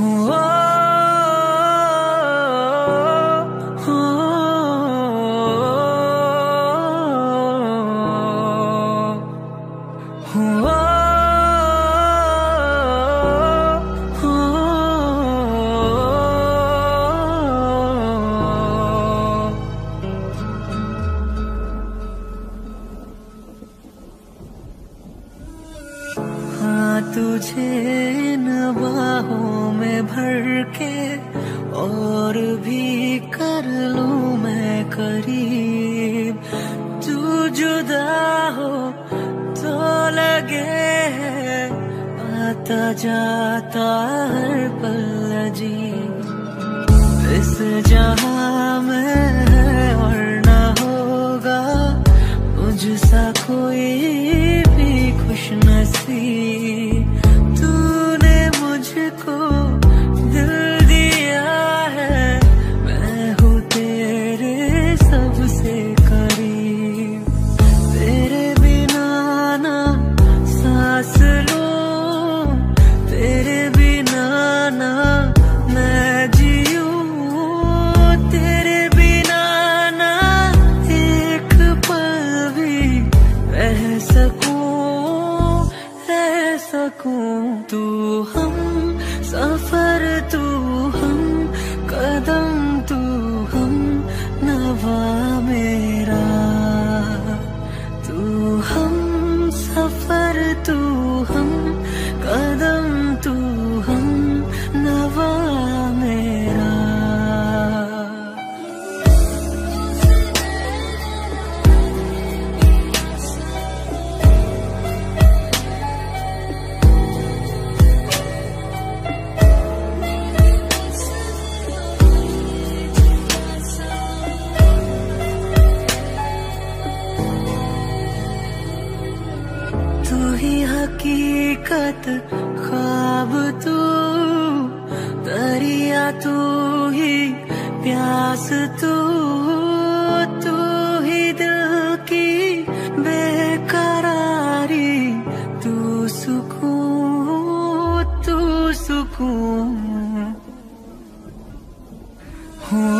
हाँ तुझे इन बाहों में भर के और भी कर लूँ मैं करीब। तू जुदा हो तो लगे है, आता जाता हर पल जी इस जहाँ में है और ना होगा, मुझसा कोई भी खुश नसीब सकूँ? तू हम, सफ़र तू हम, कदम तू हम, नवा मेरा। तू हम, सफ़र तू हम, कदम हकीकत खाब तू, दरिया तू ही, प्यास तू तू ही दिल की बेकरारी, तू सुकून तू सुकून। हूँ